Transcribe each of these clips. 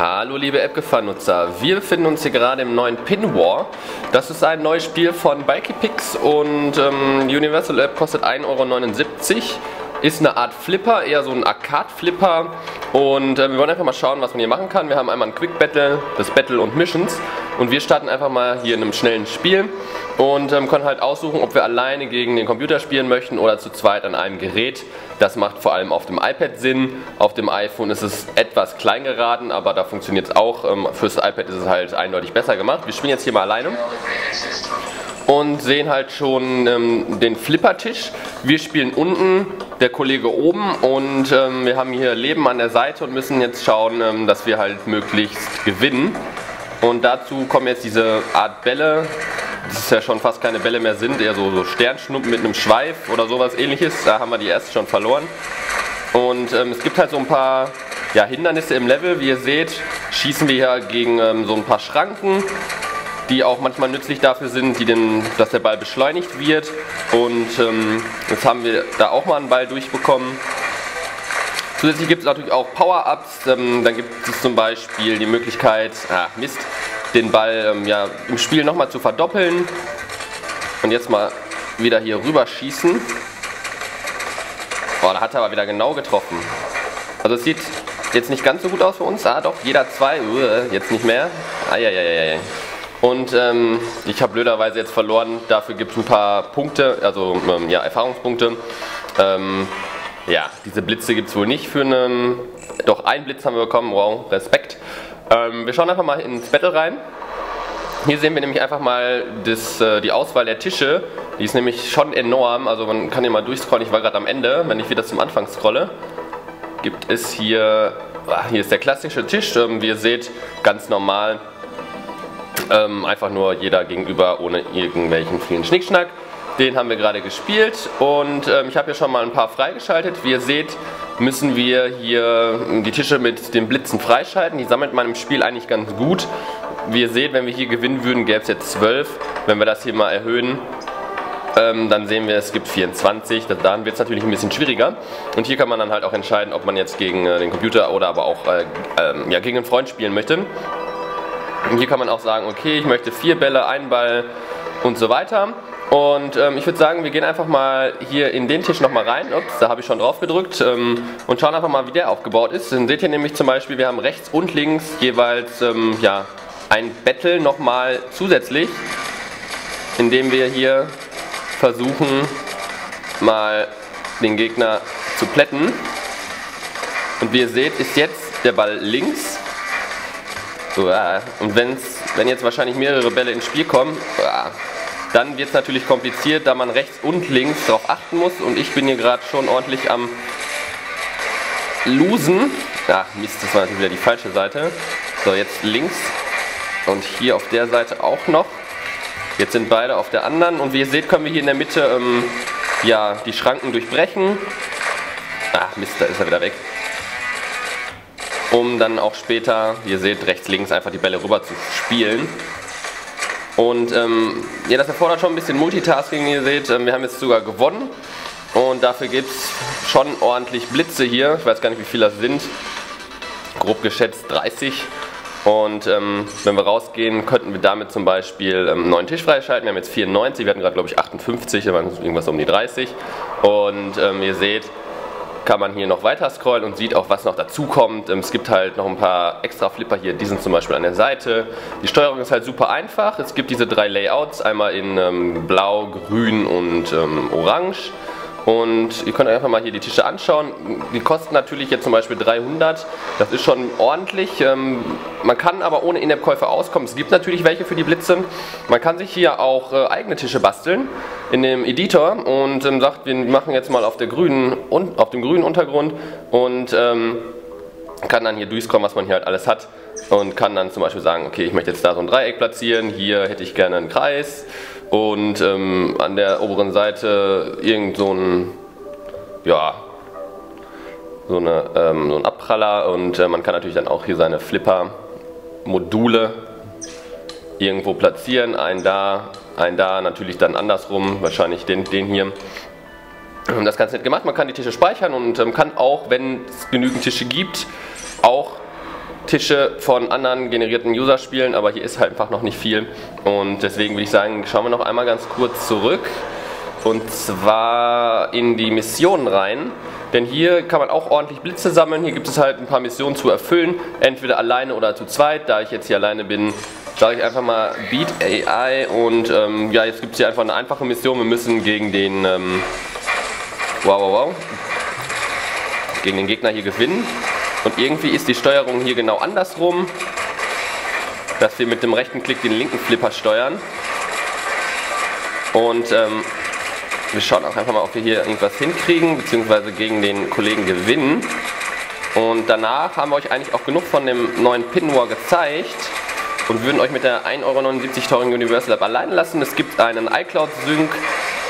Hallo liebe AppGefahr-Nutzer, wir befinden uns hier gerade im neuen Pin War. Das ist ein neues Spiel von BikeyPix und ähm, Universal App kostet 1,79 Euro. Ist eine Art Flipper, eher so ein Arcade-Flipper und äh, wir wollen einfach mal schauen, was man hier machen kann. Wir haben einmal ein Quick Battle, das Battle und Missions und wir starten einfach mal hier in einem schnellen Spiel und ähm, können halt aussuchen, ob wir alleine gegen den Computer spielen möchten oder zu zweit an einem Gerät. Das macht vor allem auf dem iPad Sinn. Auf dem iPhone ist es etwas klein geraten, aber da funktioniert es auch. Ähm, fürs iPad ist es halt eindeutig besser gemacht. Wir spielen jetzt hier mal alleine und sehen halt schon ähm, den Flippertisch. Wir spielen unten, der Kollege oben und ähm, wir haben hier Leben an der Seite und müssen jetzt schauen, ähm, dass wir halt möglichst gewinnen. Und dazu kommen jetzt diese Art Bälle, das ja schon fast keine Bälle mehr sind, eher so, so Sternschnuppen mit einem Schweif oder sowas ähnliches. Da haben wir die erst schon verloren. Und ähm, es gibt halt so ein paar ja, Hindernisse im Level. Wie ihr seht, schießen wir hier gegen ähm, so ein paar Schranken, die auch manchmal nützlich dafür sind, die den, dass der Ball beschleunigt wird. Und ähm, jetzt haben wir da auch mal einen Ball durchbekommen. Zusätzlich gibt es natürlich auch Power-Ups. Ähm, dann gibt es zum Beispiel die Möglichkeit, ah, Mist, den Ball ähm, ja, im Spiel nochmal zu verdoppeln. Und jetzt mal wieder hier rüber schießen. Boah, da hat er aber wieder genau getroffen. Also es sieht jetzt nicht ganz so gut aus für uns. Ah doch, jeder zwei. Uh, jetzt nicht mehr. Eieieiei. Und ähm, ich habe blöderweise jetzt verloren. Dafür gibt es ein paar Punkte, also ähm, ja, Erfahrungspunkte. Ähm, ja, diese Blitze gibt es wohl nicht für einen. Doch, einen Blitz haben wir bekommen. Wow, Respekt. Ähm, wir schauen einfach mal ins Battle rein. Hier sehen wir nämlich einfach mal das, äh, die Auswahl der Tische. Die ist nämlich schon enorm. Also man kann hier mal durchscrollen. Ich war gerade am Ende. Wenn ich wieder zum Anfang scrolle, gibt es hier. Ah, hier ist der klassische Tisch. Ähm, wie ihr seht, ganz normal. Ähm, einfach nur jeder gegenüber ohne irgendwelchen vielen Schnickschnack. Den haben wir gerade gespielt und ähm, ich habe hier schon mal ein paar freigeschaltet. Wie ihr seht, müssen wir hier die Tische mit den Blitzen freischalten. Die sammelt man im Spiel eigentlich ganz gut. Wie ihr seht, wenn wir hier gewinnen würden, gäbe es jetzt 12. Wenn wir das hier mal erhöhen, ähm, dann sehen wir, es gibt 24. Dann wird es natürlich ein bisschen schwieriger. Und hier kann man dann halt auch entscheiden, ob man jetzt gegen äh, den Computer oder aber auch äh, äh, ja, gegen einen Freund spielen möchte. Und hier kann man auch sagen, okay, ich möchte vier Bälle, einen Ball und so weiter. Und ähm, ich würde sagen, wir gehen einfach mal hier in den Tisch nochmal rein. Ups, da habe ich schon drauf gedrückt. Ähm, und schauen einfach mal, wie der aufgebaut ist. Dann seht ihr nämlich zum Beispiel, wir haben rechts und links jeweils ähm, ja, ein Battle nochmal zusätzlich, indem wir hier versuchen, mal den Gegner zu plätten. Und wie ihr seht, ist jetzt der Ball links. Und wenn's, wenn jetzt wahrscheinlich mehrere Bälle ins Spiel kommen, dann wird es natürlich kompliziert, da man rechts und links darauf achten muss. Und ich bin hier gerade schon ordentlich am losen. Ach Mist, das war natürlich wieder die falsche Seite. So, jetzt links und hier auf der Seite auch noch. Jetzt sind beide auf der anderen und wie ihr seht, können wir hier in der Mitte ähm, ja, die Schranken durchbrechen. Ach Mist, da ist er wieder weg. Um dann auch später, wie ihr seht, rechts, links einfach die Bälle rüber zu spielen. Und ähm, ja, das erfordert schon ein bisschen Multitasking, wie ihr seht. Ähm, wir haben jetzt sogar gewonnen und dafür gibt es schon ordentlich Blitze hier. Ich weiß gar nicht, wie viele das sind. Grob geschätzt 30. Und ähm, wenn wir rausgehen, könnten wir damit zum Beispiel ähm, einen neuen Tisch freischalten. Wir haben jetzt 94, wir hatten gerade glaube ich 58, da waren irgendwas um die 30. Und ähm, ihr seht, kann man hier noch weiter scrollen und sieht auch, was noch dazu kommt. Ähm, es gibt halt noch ein paar extra Flipper hier, die sind zum Beispiel an der Seite. Die Steuerung ist halt super einfach. Es gibt diese drei Layouts, einmal in ähm, Blau, Grün und ähm, Orange. Und ihr könnt euch einfach mal hier die Tische anschauen. Die kosten natürlich jetzt zum Beispiel 300. Das ist schon ordentlich. Ähm, man kann aber ohne In-App-Käufe auskommen. Es gibt natürlich welche für die Blitze. Man kann sich hier auch äh, eigene Tische basteln in dem Editor und ähm, sagt, wir machen jetzt mal auf, der grünen, auf dem grünen Untergrund und ähm, kann dann hier durchscrollen, was man hier halt alles hat und kann dann zum Beispiel sagen, okay, ich möchte jetzt da so ein Dreieck platzieren, hier hätte ich gerne einen Kreis und ähm, an der oberen Seite irgend so ein, ja, so, eine, ähm, so ein Abpraller. Und äh, man kann natürlich dann auch hier seine Flipper-Module irgendwo platzieren, einen da, einen da, natürlich dann andersrum, wahrscheinlich den, den hier. Das ist ganz nett gemacht, man kann die Tische speichern und ähm, kann auch, wenn es genügend Tische gibt, auch Tische von anderen generierten User-Spielen, aber hier ist halt einfach noch nicht viel. Und deswegen würde ich sagen, schauen wir noch einmal ganz kurz zurück. Und zwar in die Missionen rein. Denn hier kann man auch ordentlich Blitze sammeln. Hier gibt es halt ein paar Missionen zu erfüllen. Entweder alleine oder zu zweit. Da ich jetzt hier alleine bin, sage ich einfach mal Beat AI. Und ähm, ja, jetzt gibt es hier einfach eine einfache Mission. Wir müssen gegen den... Ähm, wow, wow, wow. Gegen den Gegner hier gewinnen. Und irgendwie ist die Steuerung hier genau andersrum. Dass wir mit dem rechten Klick den linken Flipper steuern. Und ähm, wir schauen auch einfach mal, ob wir hier irgendwas hinkriegen, beziehungsweise gegen den Kollegen gewinnen. Und danach haben wir euch eigentlich auch genug von dem neuen Pinwar gezeigt und würden euch mit der 1,79 Euro teuren Universal App allein lassen. Es gibt einen iCloud-Sync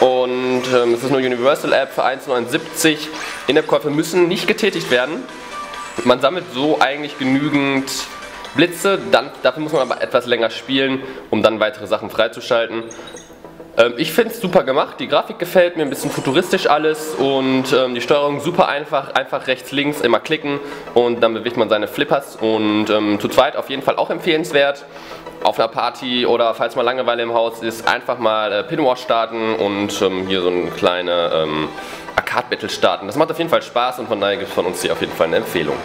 und ähm, es ist eine Universal App für 1,79. In-App-Käufe müssen nicht getätigt werden. Man sammelt so eigentlich genügend Blitze, dann, dafür muss man aber etwas länger spielen, um dann weitere Sachen freizuschalten. Ähm, ich finde es super gemacht, die Grafik gefällt mir, ein bisschen futuristisch alles und ähm, die Steuerung super einfach, einfach rechts, links immer klicken und dann bewegt man seine Flippers und ähm, zu zweit auf jeden Fall auch empfehlenswert. Auf einer Party oder falls mal Langeweile im Haus ist, einfach mal äh, Pinwash starten und ähm, hier so eine kleine ähm, Arcade-Battle starten. Das macht auf jeden Fall Spaß und von daher gibt es von uns hier auf jeden Fall eine Empfehlung.